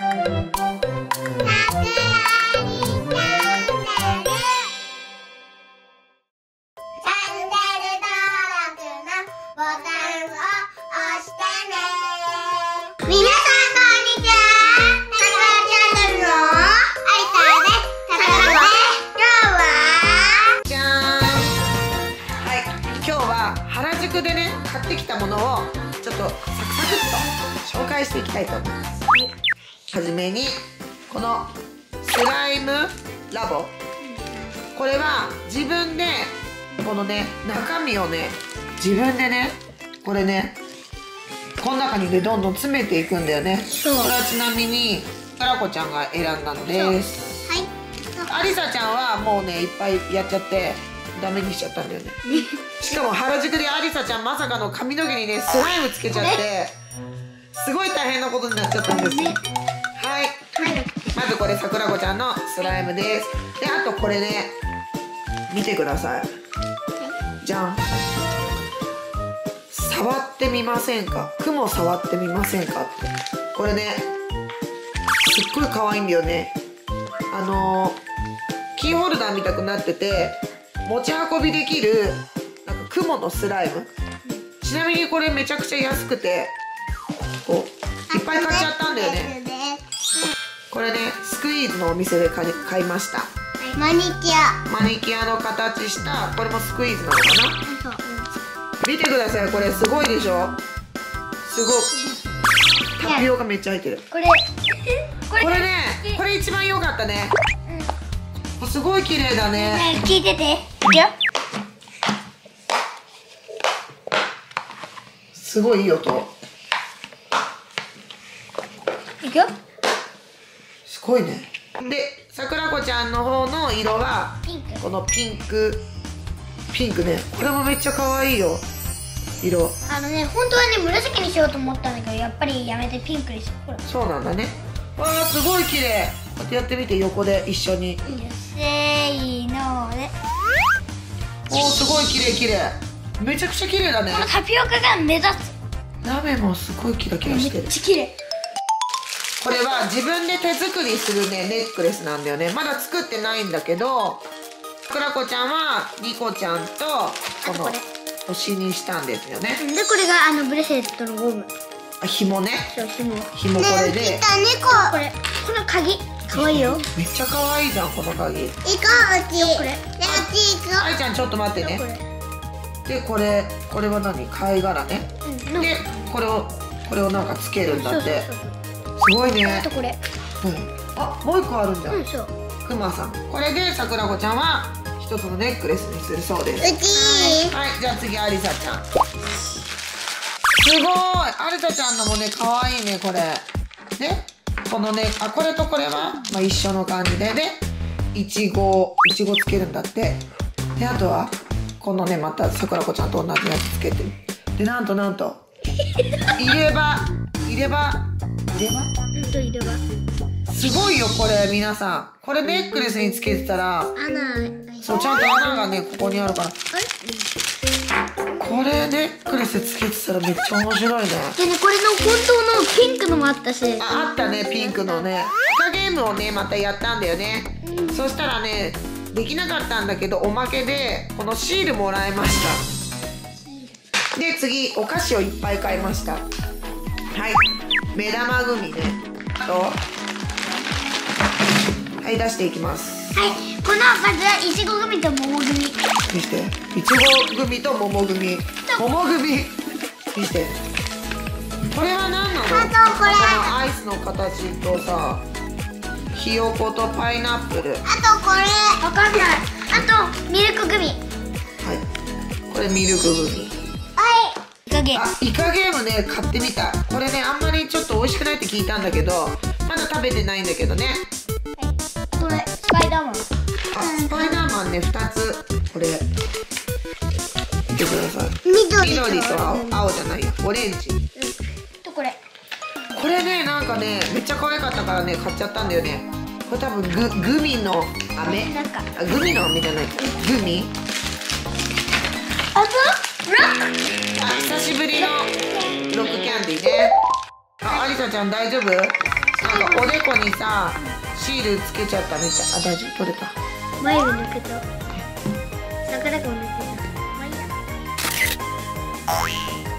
原宿でね買ってきたものをちょっとサクサクっと紹介していきたいと思いますはじめにこのスライムラボ。これは自分でこのね中身をね自分でねこれねこの中にねどんどん詰めていくんだよね。これはちなみにからこちゃんが選んだのです。はい。アリサちゃんはもうねいっぱいやっちゃってダメにしちゃったんだよね。しかも原宿でアリサちゃんまさかの髪の毛にねスライムつけちゃってすごい大変なことになっちゃったんですはずこれ桜子ちゃんのスライムです。であとこれね見てください。じゃん。触ってみませんか？雲触ってみませんかって。これねすっごい可愛いんだよね。あのー、キーホルダーみたくなってて持ち運びできるなんか雲のスライム。ちなみにこれめちゃくちゃ安くてこういっぱい買っちゃったんだよね。これねスクイーズのお店で買いました。マニキュア。マニキュアの形したこれもスクイーズなのかな？見てくださいこれすごいでしょ？すごいタピオカめっちゃ入ってる。これこれ。ねこれ一番良かったね。すごい綺麗だね。ね聞いてて。いくよ。すごいいい音。いくよすごいね。で桜子ちゃんの方の色はピンク。このピンク。ピンクね。これもめっちゃ可愛いよ。色。あのね本当はね紫にしようと思ったんだけどやっぱりやめてピンクにしほら。そうなんだね。わあすごい綺麗。こうやってやってみて横で一緒に。せーので。おおすごい綺麗綺麗。めちゃくちゃ綺麗だね。このタピオカが目立鍋もすごいキラキラつめしてる。っちゃ綺麗これは自分で手作りするねネックレスなんだよね。まだ作ってないんだけど桜子ちゃんはニコちゃんとこの星にしたんですよね。でこれがあのブレスレットのゴム。あ紐ね。そう紐。紐これで。これこの鍵。かわいいよ。めっちゃ可愛いじゃんこの鍵。いこうちこれでうち行く愛ちゃんちょっと待ってね。でこれこれは何？貝殻ね。うんでこれをこれをなんかつけるんだって。そうそうそうすごいね。あとこれ。うん。あもう一個あるんだうんそう。くまさん。これで桜子ちゃんは一つのネックレスにするそうです。ちはいじゃあ次ありさちゃん。すごい。ありさちゃんのもね可愛いねこれ。でこのねあこれとこれは、まあ、一緒の感じで。でいちご。いちごつけるんだって。であとは？このねまた桜子ちゃんと同じやつつけてる。でなんとなんと。入れ歯。入れ歯入れ歯うんといればすごいよこれ皆さん。これネックレスにつけてたら穴そうちゃんと穴がねここにあるから。これネックレスつけてたらめっちゃ面白いね。でねこれの本当のピンクのもあったし。ああったねピンクのね。イカゲームをねまたやったんだよね、そしたらねできなかったんだけどおまけでこのシールもらいました。で次お菓子をいっぱい買いました。はい目玉グミねとはい出していきます。はいこのまずはいちごグミと桃グミ見して。いちごグミと桃グミ桃グミ見して。これは何なの？あとこれ。のアイスの形とさひよことパイナップル。はあとこれ。わかんない。あとミルクグミい。これミルクグミはい影あイカゲームね買ってみたこれねあんまりちょっと美味しくないって聞いたんだけどまだ食べてないんだけどね。これスパイダーマン。あスパイダーマンね2つ。これ。見てください。緑緑と青青じゃないや。オレンジ。とこれ。これねなんかねめっちゃ可愛かったからね買っちゃったんだよね。これ多分ググミの飴？グミの飴じゃない。グミ？しぶりのロックキャンディーね。あアリサちゃん大丈夫？なんかおでこにさシールつけちゃったみたい。あ大丈夫？取れた。眉毛抜けた。桜子も抜けた。まあいいや。